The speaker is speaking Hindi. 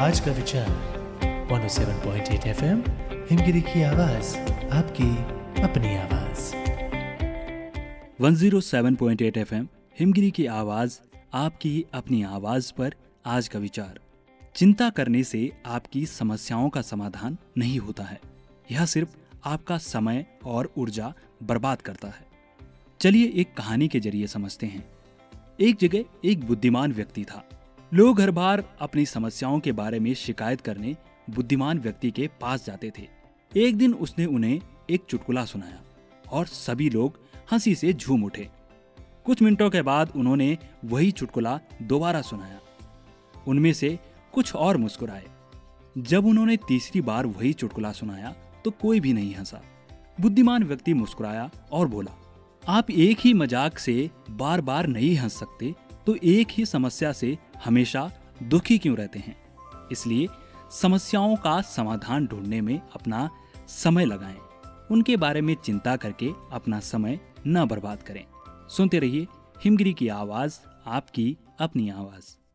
आज का विचार 107.8 एफएम हिमगिरी की आवाज़, आपकी अपनी आवाज़। 107.8 एफएम हिमगिरी की आवाज़, आपकी अपनी आवाज़ पर आज का विचार। चिंता करने से आपकी समस्याओं का समाधान नहीं होता है। यह सिर्फ़ आपका समय और ऊर्जा बर्बाद करता है। चलिए एक कहानी के ज़रिए समझते हैं। एक जगह एक बुद्धिमान व्यक्ति था। लोग हर बार अपनी समस्याओं के बारे में शिकायत करने बुद्धिमान व्यक्ति के पास जाते थे। एक दिन उसने उन्हें एक चुटकुला सुनाया और सभी लोग हँसी से झूम उठे। कुछ मिनटों के बाद उन्होंने वही चुटकुला दोबारा सुनाया। उनमें से कुछ और मुस्कुराए। जब उन्होंने तीसरी बार वही चुटकुला सुनाया तो कोई भी नहीं हंसा। बुद्धिमान व्यक्ति मुस्कुराया और बोला, आप एक ही मज़ाक से बार बार नहीं हंस सकते तो एक ही समस्या से हमेशा दुखी क्यों रहते हैं? इसलिए समस्याओं का समाधान ढूँढने में अपना समय लगाएँ। उनके बारे में चिंता करके अपना समय न बर्बाद करें। सुनते रहिए हिमगिरी की आवाज़, आपकी अपनी आवाज़।